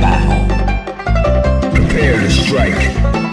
battle. Prepare to strike.